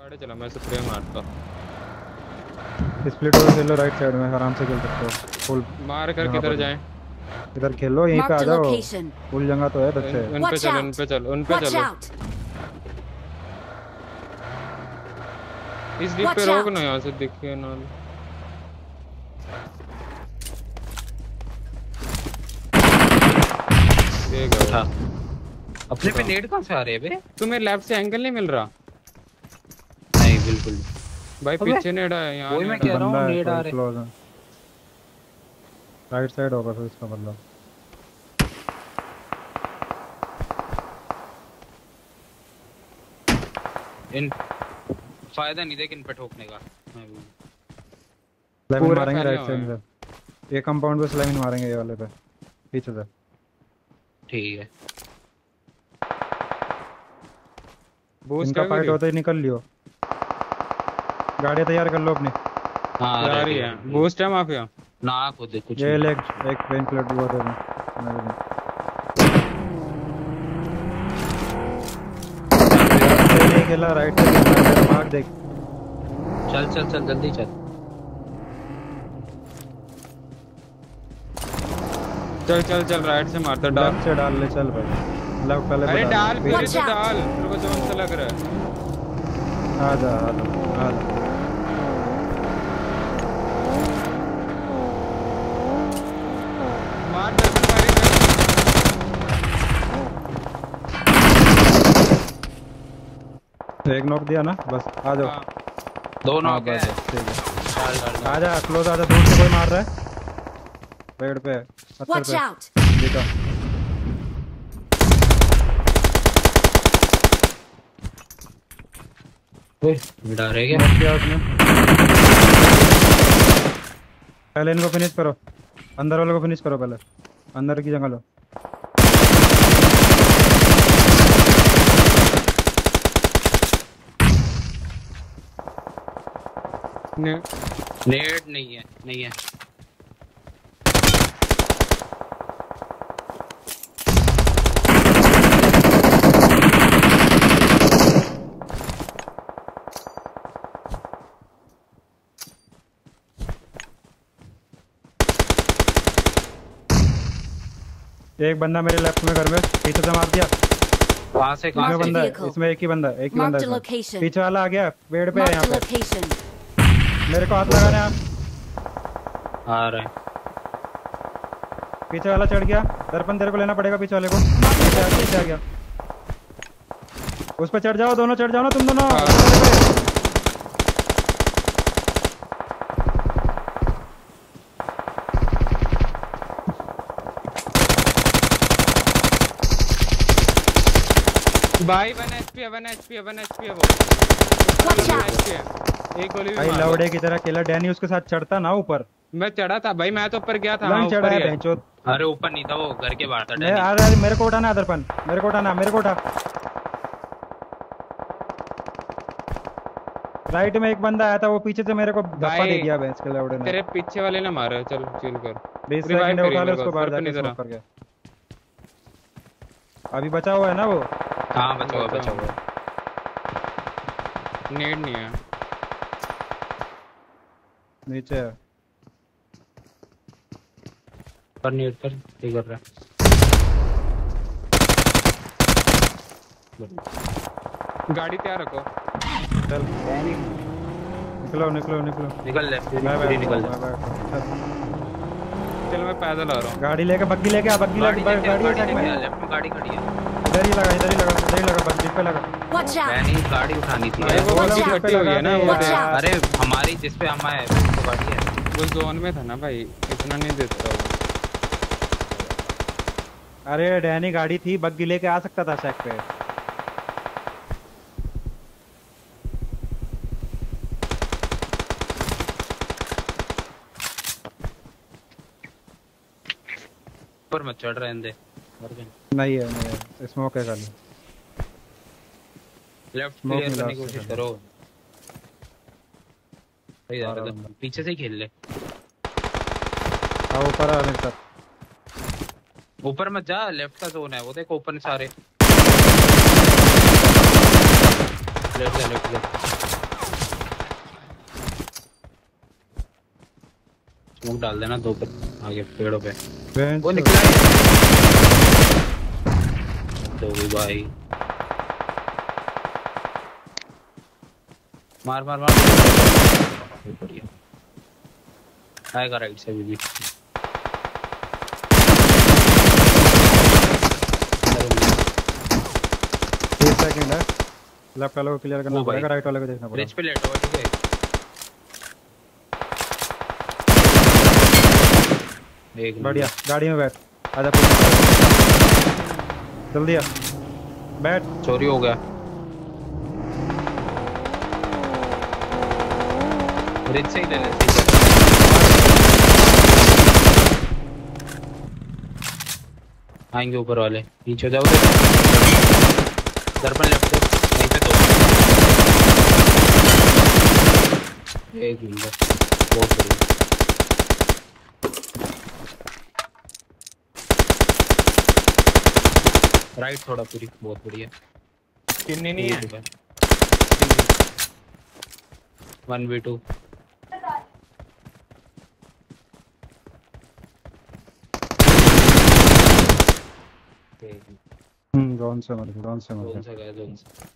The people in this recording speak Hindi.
गाड़ी चला मैं स्प्रे मारता स्प्लिट ओवर खेलो राइट साइड में आराम से खेल सकते हो। फुल मार कर किधर। जाए? इधर खेलो यहीं पे आ जाओ। फुल जगह तो है बच्चे। उन पे चलो उन पे चलो उन पे चलो। इस डीप पे रोक ना यहाँ से दिखे ना। ये गया उठा अपने पे नेट कहाँ से आ रहे हैं बे? तुम्हें लेफ़्ट से एंगल नहीं मिल रहा? बिल्कुल। भाई पीछे नेड़ा है यहाँ वही मैं कह रहा हूँ, बंदा नीड आ रहे। है। राइट साइड होगा फिर इसका बंदा इन फ़ायदा नहीं देख इन पे ठोकने का मैं भी- स्लाइमिंग मारेंगे राइट साइड से। ये कंपाउंड पे स्लाइमिंग मारेंगे ये वाले पे पीछे से। ठीक है। बूस्ट इनका है फाइट होता ही निकल लियो। गाड़ी तैयार कर लो अपनी। हाँ जा रही है। बूस्ट है माफिया? ना खुद कुछ ये ले एक एक पेन प्लेट वो दे मेरे को। खेला राइट से भाग देख। चल चल चल जल्दी चल। चल चल चल राइट से मारता डाल। लेफ़्ट से डाल ले चल भाई। लेफ़्ट पहले अरे डाल फिर तो डाल। मेरे को जोन से लग रहा है। आ जा आ जा आ जा मार दर्पण मारी एक नॉक दिया ना? बस आ जाओ। हाँ, दोनों हाँ, के बस बस, ठीक है। आ जा क्लोज आ जा दूर से कोई मार रहा है। पेड़ पे पत्थर पे! देखा। ओए डर है क्या? किया उसने। पहले इनको फिनिश करो। अंदर वाले को फिनिश करो पहले। अंदर की जगह लो। नेट नहीं है नहीं है। एक बंदा मेरे लेफ़्ट में घर में पीछे से मार दिया। कहाँ से कहाँ से? बंदा इसमें एक ही बंदा एक ही बंदा है. पीछे वाला आ गया पेड़ पे है यहाँ पे। मेरे को हाथ लगाने आप आ रहे हैं। पीछे वाला चढ़ गया दर्पण तेरे को लेना पड़ेगा पीछे वाले को। पीछे पीछे आ गया। उस पर चढ़ जाओ दोनों चढ़ जाओ ना तुम दोनों। भाई वन एचपी है वन एचपी है वन एचपी है वो! एक गोली भाई लवड़े की तरह खेला डैनी उसके साथ चढ़ता ना ऊपर। मैं चढ़ा था भाई मैं तो ऊपर गया था हाँ, चढ़ा ऊपर है। ही बेंचो अरे ऊपर नहीं था वो घर के बाहर था डैनी। रहा है मेरे को उठाना दर्पण मेरे को उठाना मेरे को उठा। राइट में एक बंदा आया था वो पीछे से मेरे को धप्पा दे दिया बेंच के लवड़े ने। तेरे पीछे वाले ने मारा चल चिल कर। बीस revive सेकंड उठा ले उसको बाहर जाके। स्मोक करके। अभी बचा हुआ है ना वो? हाँ बचा हुआ बचा हुआ। नेड नहीं है। नीचे है। पर नहीं कर ठीक कर रहा है। गाड़ी तैयार रखो। चल। निकलो निकलो निकलो। निकल ले मैं पूरी बैठ निकल ले। चल। मैं पैदल आ रहा हूँ। गाड़ी लेके बग्गी लेके आ बग्गी लेके गाड़ी खड़ी है। इधर ही लगा इधर ही लगा इधर ही लगा बग्गी पे लगा Watch out! मैंने गाड़ी उठानी थी वो out. कट्टी हुई है ना वो out. अरे हमारी जिस पे हम आए वो तो गाड़ी है वो जोन में था ना भाई इतना नहीं देता अरे डैनी गाड़ी थी बग्गी लेके आ सकता था शेक पे ऊपर मत चढ़ रहे अंदे नहीं है नहीं है। स्मोक है खाली। लेफ़्ट क्लियर करने की कोशिश करो। सही जा रहा है पीछे से ही खेल ले। आओ ऊपर आने तक ऊपर मत जा लेफ़्ट का जोन है वो। देख ओपन सारे। लेफ़्ट लेफ़्ट लेफ़्ट स्मोक डाल देना दो पे आगे पेड़ों पे। वो निकला है तो भी भाई। मार मार मार। बढ़िया आएगा राइट से भी। सेकंड है लेफ़्ट वाले को क्लियर करना पड़ेगा राइट वाले को देखना पड़ेगा। ब्रिज पे लेटा हुआ ठीक है। एक बढ़िया गाड़ी में बैठ। आजा। जल्दी आ। बैठ। चोरी हो गया। आएँगे ऊपर वाले। नीचे जाओ दर्पण लेफ़्ट तो। एक नंबर बहुत बढ़िया। राइट थोड़ा पूरी बहुत बढ़िया। किन्नी नहीं है? वन वी टू हम्म जोन से मत जोन से मत जोन से गया जोन से।